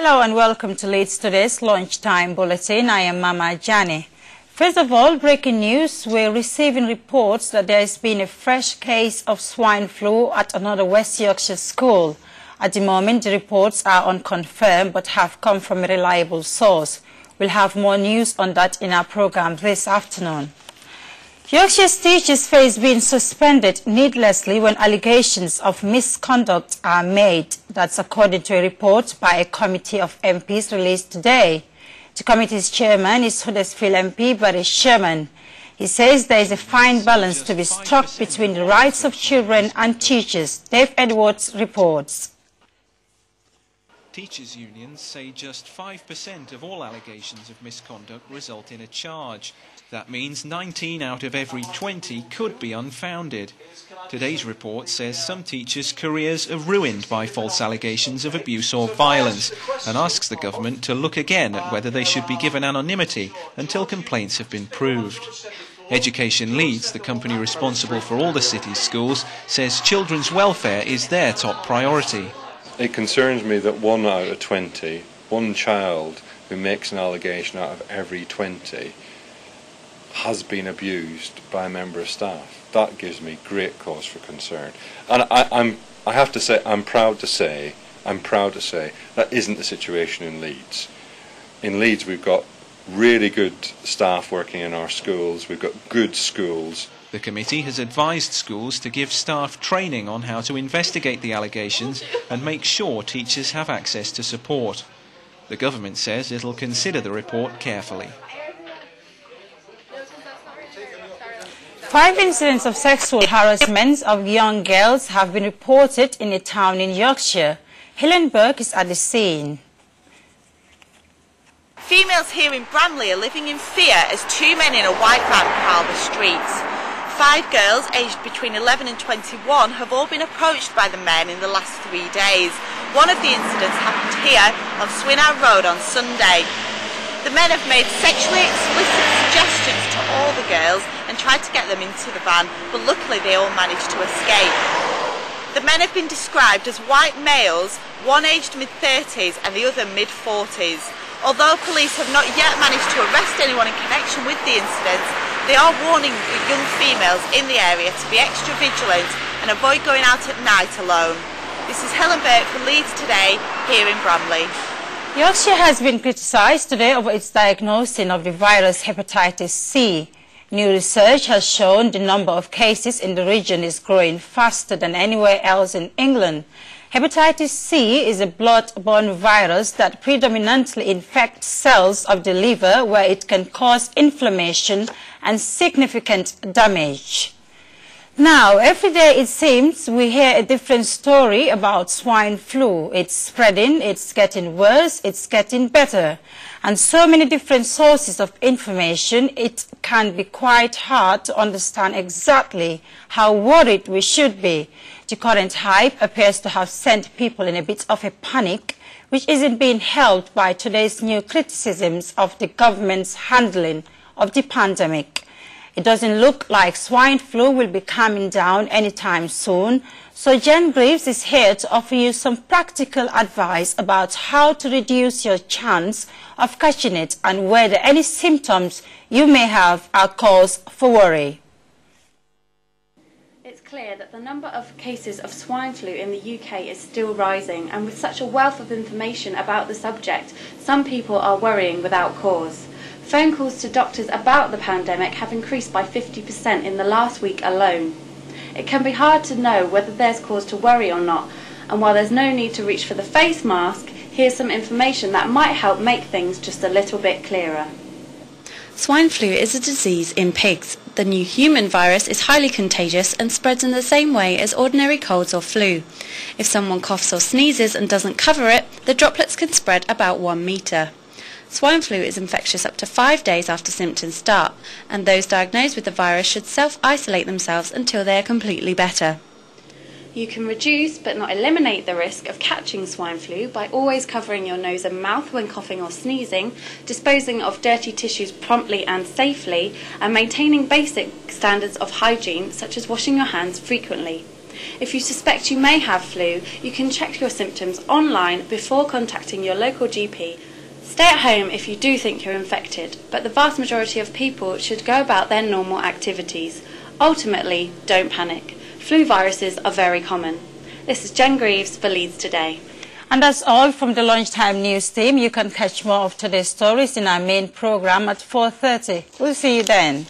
Hello and welcome to Leeds Today's Lunchtime Bulletin. I am Mama Jani. First of all, breaking news. We're receiving reports that there has been a fresh case of swine flu at another West Yorkshire school. At the moment, the reports are unconfirmed but have come from a reliable source. We'll have more news on that in our program this afternoon. Yorkshire's teachers face being suspended needlessly when allegations of misconduct are made. That's according to a report by a committee of MPs released today. The committee's chairman is Huddersfield MP Barry Sheerman. He says there is a fine balance to be struck between the rights of children and teachers. Dave Edwards reports. Teachers' unions say just 5% of all allegations of misconduct result in a charge. That means 19 out of every 20 could be unfounded. Today's report says some teachers' careers are ruined by false allegations of abuse or violence and asks the government to look again at whether they should be given anonymity until complaints have been proved. Education Leeds, the company responsible for all the city's schools, says children's welfare is their top priority. It concerns me that one out of 20, one child who makes an allegation out of every 20, has been abused by a member of staff. That gives me great cause for concern. And I, I'm, I have to say, I'm proud to say, I'm proud to say, that isn't the situation in Leeds. In Leeds, we've got really good staff working in our schools, we've got good schools. The committee has advised schools to give staff training on how to investigate the allegations and make sure teachers have access to support. The government says it'll consider the report carefully. Five incidents of sexual harassment of young girls have been reported in a town in Yorkshire. Helen Burke is at the scene. Females here in Bramley are living in fear as two men in a white van prowl the streets. Five girls aged between 11 and 21 have all been approached by the men in the last three days. One of the incidents happened here on Swinnow Road on Sunday. The men have made sexually explicit suggestions to all the girls and tried to get them into the van, but luckily they all managed to escape. The men have been described as white males, one aged mid-30s and the other mid-40s. Although police have not yet managed to arrest anyone in connection with the incidents, they are warning young females in the area to be extra vigilant and avoid going out at night alone. This is Helen Burke from Leeds Today, here in Bramley. Yorkshire has been criticised today over its diagnosing of the virus hepatitis C. New research has shown the number of cases in the region is growing faster than anywhere else in England. Hepatitis C is a blood-borne virus that predominantly infects cells of the liver where it can cause inflammation and significant damage. Now, every day it seems we hear a different story about swine flu. It's spreading, it's getting worse, it's getting better. And so many different sources of information, it can be quite hard to understand exactly how worried we should be. The current hype appears to have sent people in a bit of a panic, which isn't being helped by today's new criticisms of the government's handling of the pandemic. It doesn't look like swine flu will be coming down anytime soon. So Jen Greaves is here to offer you some practical advice about how to reduce your chance of catching it and whether any symptoms you may have are cause for worry. It's clear that the number of cases of swine flu in the UK is still rising and with such a wealth of information about the subject, some people are worrying without cause. Phone calls to doctors about the pandemic have increased by 50% in the last week alone. It can be hard to know whether there's cause to worry or not, and while there's no need to reach for the face mask, here's some information that might help make things just a little bit clearer. Swine flu is a disease in pigs. The new human virus is highly contagious and spreads in the same way as ordinary colds or flu. If someone coughs or sneezes and doesn't cover it, the droplets can spread about one metre. Swine flu is infectious up to five days after symptoms start, and those diagnosed with the virus should self-isolate themselves until they are completely better. You can reduce but not eliminate the risk of catching swine flu by always covering your nose and mouth when coughing or sneezing, disposing of dirty tissues promptly and safely, and maintaining basic standards of hygiene such as washing your hands frequently. If you suspect you may have flu, you can check your symptoms online before contacting your local GP. Stay at home if you do think you're infected, but the vast majority of people should go about their normal activities. Ultimately, don't panic. Flu viruses are very common. This is Jen Greaves for Leeds Today. And that's all from the Lunchtime News team. You can catch more of today's stories in our main program at 4.30. We'll see you then.